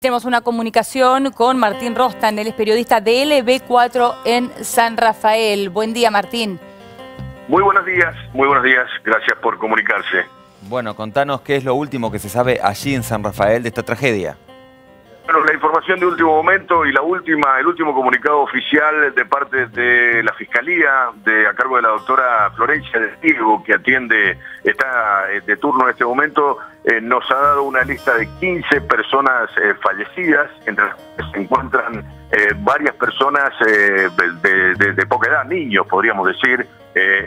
Tenemos una comunicación con Martín Rostan, él es periodista de LB4 en San Rafael. Buen día, Martín. Muy buenos días, muy buenos días. Gracias por comunicarse. Bueno, contanos qué es lo último que se sabe allí en San Rafael de esta tragedia. Bueno, la información de último momento y la última, el último comunicado oficial de parte de la Fiscalía, de a cargo de la doctora Florencia de Diego, que atiende, está eh, de turno en este momento, eh, nos ha dado una lista de 15 personas eh, fallecidas, entre las que se encuentran varias personas de, poca edad, niños podríamos decir,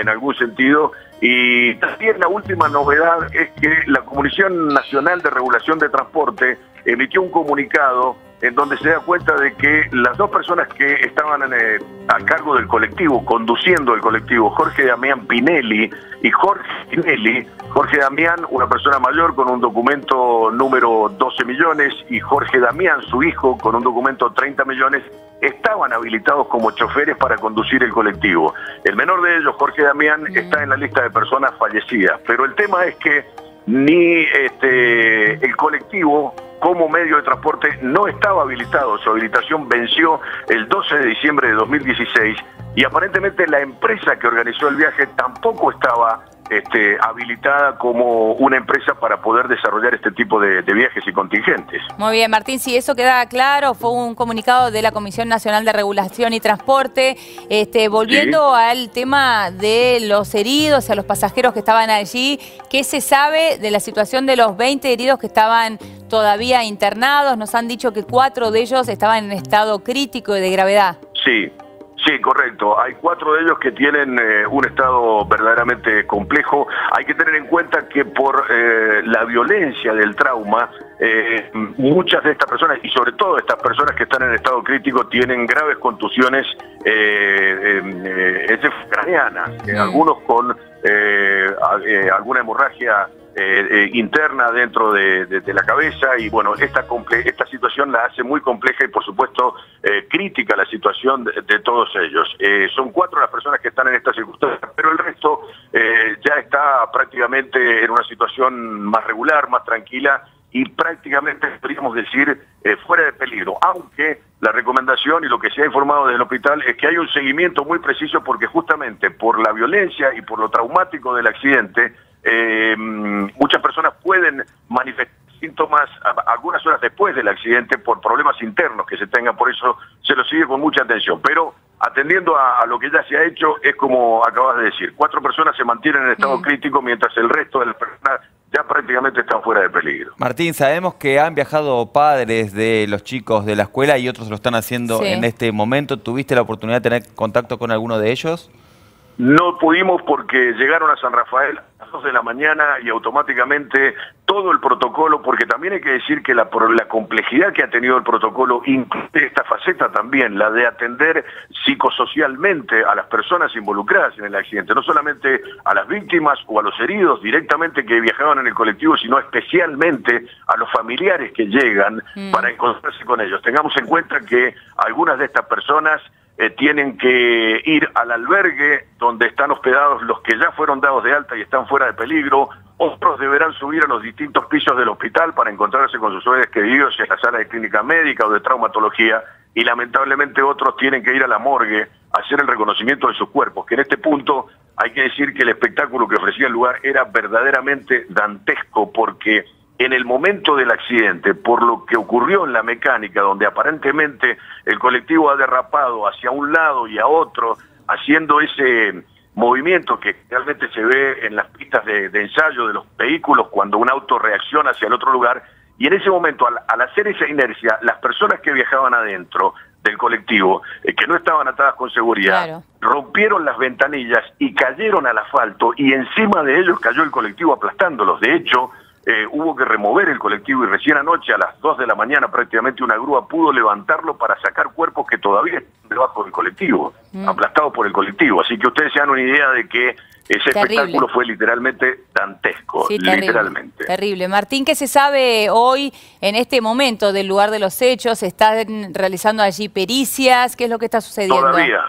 en algún sentido. Y también la última novedad es que la Comisión Nacional de Regulación de Transporte emitió un comunicado en donde se da cuenta de que las dos personas que estaban eh, a cargo del colectivo, conduciendo el colectivo, Jorge Damián Pinelli y Jorge Pinelli, Jorge Damián, una persona mayor con un documento número 12 millones, y Jorge Damián, su hijo, con un documento 30 millones, estaban habilitados como choferes para conducir el colectivo. El menor de ellos, Jorge Damián, está en la lista de personas fallecidas, pero el tema es que ni este, el colectivo como medio de transporte no estaba habilitado. Su habilitación venció el 12 de diciembre de 2016 y aparentemente la empresa que organizó el viaje tampoco estaba este, habilitada como una empresa para poder desarrollar este tipo de, viajes y contingentes. Muy bien, Martín, si eso queda claro, fue un comunicado de la Comisión Nacional de Regulación y Transporte. Este, volviendo al tema de los heridos, a los pasajeros que estaban allí, ¿qué se sabe de la situación de los 20 heridos que estaban todavía internados? Nos han dicho que cuatro de ellos estaban en estado crítico y de gravedad. Sí, Sí, correcto. Hay cuatro de ellos que tienen eh, un estado verdaderamente complejo. Hay que tener en cuenta que por eh, la violencia del trauma, eh, muchas de estas personas, y sobre todo estas personas que están en estado crítico, tienen graves contusiones eh, craneanas, mm. algunos con alguna hemorragia eh, eh, interna dentro de, la cabeza y bueno, esta, esta situación la hace muy compleja y por supuesto eh, crítica la situación de, todos ellos. son cuatro las personas que están en esta circunstancia, pero el resto ya está prácticamente en una situación más regular, más tranquila y prácticamente podríamos decir fuera de peligro, aunque la recomendación y lo que se ha informado desde el hospital es que hay un seguimiento muy preciso porque justamente por la violencia y por lo traumático del accidente, eh, muchas personas pueden manifestar síntomas algunas horas después del accidente por problemas internos que se tengan, por eso se lo sigue con mucha atención. Pero atendiendo a, lo que ya se ha hecho, es como acabas de decir, cuatro personas se mantienen en estado mm. crítico mientras el resto de las personas ya prácticamente están fuera de peligro. Martín, sabemos que han viajado padres de los chicos de la escuela y otros lo están haciendo en este momento. ¿Tuviste la oportunidad de tener contacto con alguno de ellos? No pudimos porque llegaron a San Rafael a las 2 de la mañana y automáticamente todo el protocolo, porque también hay que decir que la, la complejidad que ha tenido el protocolo incluye esta faceta también, la de atender psicosocialmente a las personas involucradas en el accidente, no solamente a las víctimas o a los heridos directamente que viajaban en el colectivo, sino especialmente a los familiares que llegan mm. para encontrarse con ellos. Tengamos en cuenta que algunas de estas personas eh, tienen que ir al albergue donde están hospedados los que ya fueron dados de alta y están fuera de peligro, otros deberán subir a los distintos pisos del hospital para encontrarse con sus seres queridos en la sala de clínica médica o de traumatología y lamentablemente otros tienen que ir a la morgue a hacer el reconocimiento de sus cuerpos, que en este punto hay que decir que el espectáculo que ofrecía el lugar era verdaderamente dantesco porque en el momento del accidente, por lo que ocurrió en la mecánica, donde aparentemente el colectivo ha derrapado hacia un lado y a otro, haciendo ese movimiento que realmente se ve en las pistas de, ensayo de los vehículos cuando un auto reacciona hacia el otro lugar, y en ese momento, al, hacer esa inercia, las personas que viajaban adentro del colectivo, eh, que no estaban atadas con seguridad, rompieron las ventanillas y cayeron al asfalto, y encima de ellos cayó el colectivo aplastándolos. De hecho, eh, hubo que remover el colectivo y recién anoche a las 2 de la mañana prácticamente una grúa pudo levantarlo para sacar cuerpos que todavía están debajo del colectivo, mm. aplastados por el colectivo. Así que ustedes se dan una idea de que ese espectáculo fue literalmente dantesco, literalmente. Terrible. Martín, ¿qué se sabe hoy en este momento del lugar de los hechos? ¿Están realizando allí pericias? ¿Qué es lo que está sucediendo? Todavía,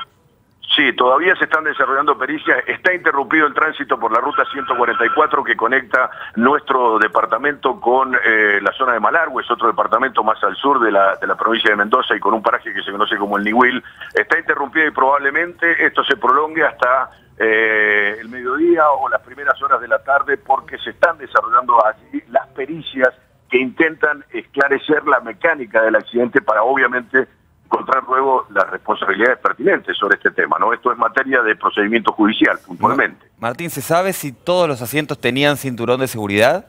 Sí, todavía se están desarrollando pericias. Está interrumpido el tránsito por la ruta 144 que conecta nuestro departamento con eh, la zona de Malargüe, es otro departamento más al sur de la, de la provincia de Mendoza y con un paraje que se conoce como el Nihuil. Está interrumpido y probablemente esto se prolongue hasta eh, el mediodía o las primeras horas de la tarde porque se están desarrollando allí las pericias que intentan esclarecer la mecánica del accidente para obviamente encontrar luego las responsabilidades pertinentes sobre este tema. ¿no? Esto es materia de procedimiento judicial, puntualmente. Martín, ¿se sabe si todos los asientos tenían cinturón de seguridad?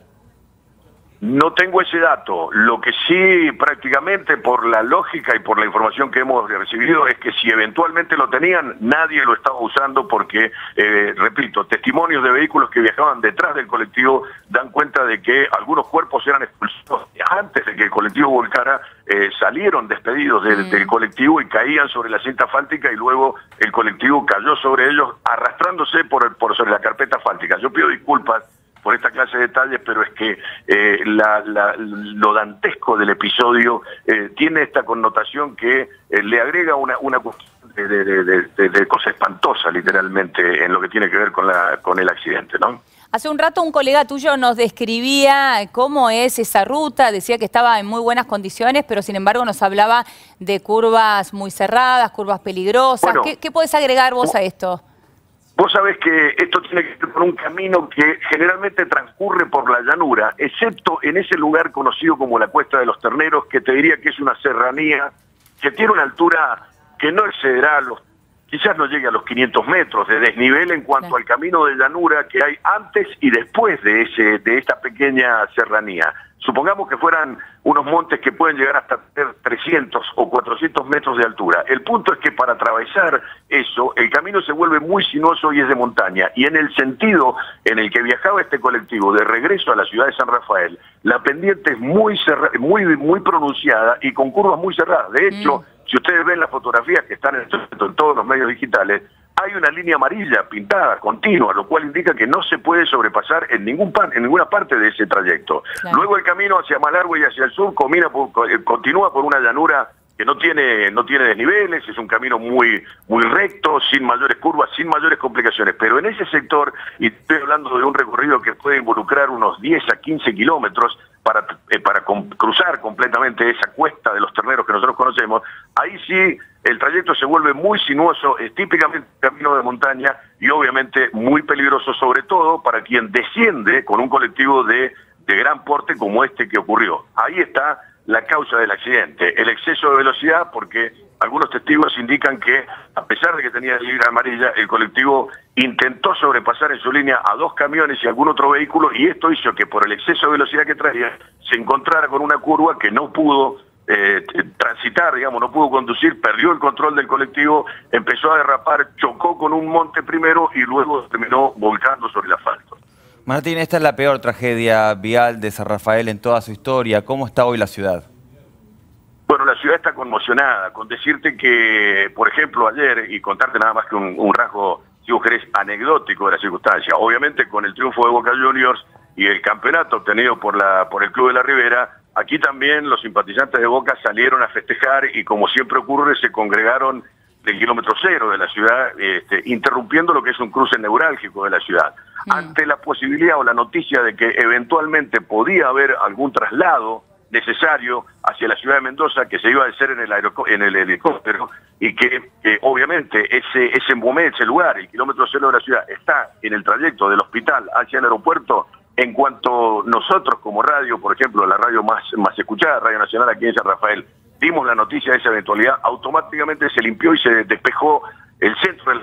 No tengo ese dato. Lo que sí prácticamente por la lógica y por la información que hemos recibido es que si eventualmente lo tenían, nadie lo estaba usando porque, eh, repito, testimonios de vehículos que viajaban detrás del colectivo dan cuenta de que algunos cuerpos eran expulsados antes de que el colectivo volcara, eh, salieron despedidos del, mm. colectivo y caían sobre la cinta asfáltica y luego el colectivo cayó sobre ellos arrastrándose por, por sobre la carpeta asfáltica. Yo pido disculpas por esta clase de detalles, pero es que eh, lo dantesco del episodio eh, tiene esta connotación que eh, le agrega una, una de, cosa espantosa, literalmente, en lo que tiene que ver con, la, con el accidente, ¿no? Hace un rato un colega tuyo nos describía cómo es esa ruta, decía que estaba en muy buenas condiciones, pero sin embargo nos hablaba de curvas muy cerradas, curvas peligrosas. ¿Qué, ¿Qué podés agregar vos a esto? Vos sabés que esto tiene que ver con un camino que generalmente transcurre por la llanura, excepto en ese lugar conocido como la Cuesta de los Terneros, que te diría que es una serranía que tiene una altura que no excederá los, quizás no llegue a los 500 metros de desnivel en cuanto al camino de llanura que hay antes y después de, ese, de esta pequeña serranía. Supongamos que fueran unos montes que pueden llegar hasta 300 o 400 metros de altura. El punto es que para atravesar eso, el camino se vuelve muy sinuoso y es de montaña. Y en el sentido en el que viajaba este colectivo de regreso a la ciudad de San Rafael, la pendiente es muy, muy, muy pronunciada y con curvas muy cerradas. De hecho, mm. si ustedes ven las fotografías que están en, en todos los medios digitales, hay una línea amarilla pintada, continua, lo cual indica que no se puede sobrepasar en, ningún en ninguna parte de ese trayecto. Luego el camino hacia Malargüe y hacia el sur eh, continúa por una llanura que no tiene no tiene desniveles, es un camino muy muy recto, sin mayores curvas, sin mayores complicaciones, pero en ese sector, y estoy hablando de un recorrido que puede involucrar unos 10 a 15 kilómetros para, eh, cruzar completamente esa cuesta de los terneros que nosotros conocemos, ahí sí el trayecto se vuelve muy sinuoso, es típicamente camino de montaña y obviamente muy peligroso, sobre todo para quien desciende con un colectivo de gran porte como este que ocurrió. Ahí está la causa del accidente, el exceso de velocidad, porque algunos testigos indican que, a pesar de que tenía línea amarilla, el colectivo intentó sobrepasar en su línea a dos camiones y algún otro vehículo, y esto hizo que por el exceso de velocidad que traía, se encontrara con una curva que no pudo eh, transitar, digamos, no pudo conducir, perdió el control del colectivo, empezó a derrapar, chocó con un monte primero y luego terminó volcando sobre el asfalto. Martín, esta es la peor tragedia vial de San Rafael en toda su historia. ¿Cómo está hoy la ciudad? Bueno, la ciudad está conmocionada. Con decirte que, por ejemplo, ayer, y contarte nada más que un, un rasgo, si vos querés, anecdótico de la circunstancia, obviamente con el triunfo de Boca Juniors y el campeonato obtenido por, la, por el Club de la Ribera, Aquí también los simpatizantes de Boca salieron a festejar y como siempre ocurre se congregaron del kilómetro cero de la ciudad, este, interrumpiendo lo que es un cruce neurálgico de la ciudad. Mm. Ante la posibilidad o la noticia de que eventualmente podía haber algún traslado necesario hacia la ciudad de Mendoza que se iba a hacer en el, helicóptero y que, obviamente ese, ese ese lugar, el kilómetro cero de la ciudad, está en el trayecto del hospital hacia el aeropuerto, en cuanto nosotros como radio, por ejemplo, la radio más, más escuchada, Radio Nacional aquí en San Rafael, dimos la noticia de esa eventualidad, automáticamente se limpió y se despejó el centro del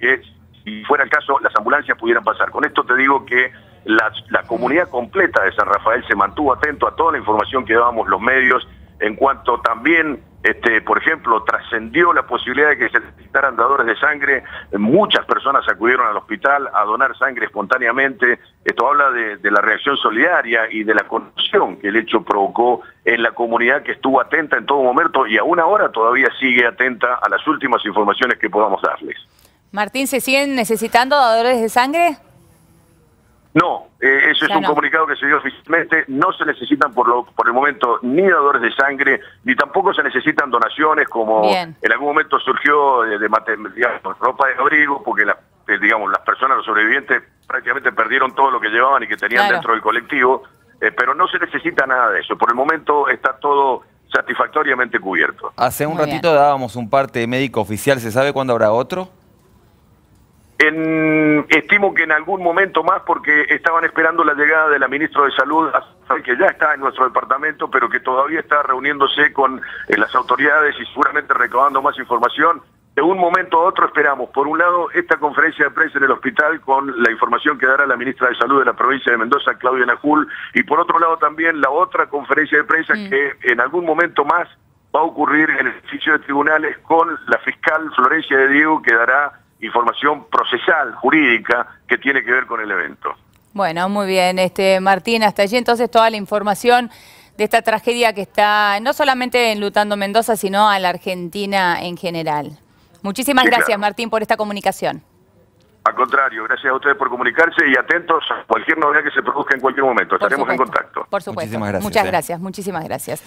que si fuera el caso las ambulancias pudieran pasar. Con esto te digo que la, comunidad completa de San Rafael se mantuvo atento a toda la información que dábamos los medios, en cuanto también este, por ejemplo, trascendió la posibilidad de que se necesitaran dadores de sangre, muchas personas acudieron al hospital a donar sangre espontáneamente, esto habla de, la reacción solidaria y de la conmoción que el hecho provocó en la comunidad que estuvo atenta en todo momento y aún ahora todavía sigue atenta a las últimas informaciones que podamos darles. Martín, ¿se siguen necesitando dadores de sangre? No, eh, eso es un comunicado que se dio oficialmente. No se necesitan por, lo, por el momento ni dadores de sangre, ni tampoco se necesitan donaciones como en algún momento surgió de, de digamos, ropa de abrigo, porque la, eh, digamos, las personas, los sobrevivientes, prácticamente perdieron todo lo que llevaban y que tenían dentro del colectivo. Eh, pero no se necesita nada de eso. Por el momento está todo satisfactoriamente cubierto. Hace un ratito dábamos un parte médico oficial. ¿Se sabe cuándo habrá otro? Estimo que en algún momento más, porque estaban esperando la llegada de la ministra de Salud, que ya está en nuestro departamento, pero que todavía está reuniéndose con eh, las autoridades y seguramente recabando más información. De un momento a otro esperamos, por un lado, esta conferencia de prensa en el hospital con la información que dará la ministra de Salud de la provincia de Mendoza, Claudia Najul, y por otro lado también la otra conferencia de prensa mm. que en algún momento más va a ocurrir en el edificio de tribunales con la fiscal Florencia de Diego, que dará información procesal, jurídica, que tiene que ver con el evento. Bueno, muy bien, este Martín, hasta allí entonces toda la información de esta tragedia que está no solamente enlutando Mendoza, sino a la Argentina en general. Muchísimas gracias, Martín, por esta comunicación. Al contrario, gracias a ustedes por comunicarse y atentos a cualquier novedad que se produzca en cualquier momento. Estaremos en contacto. Por supuesto. Muchas gracias, eh. muchísimas gracias.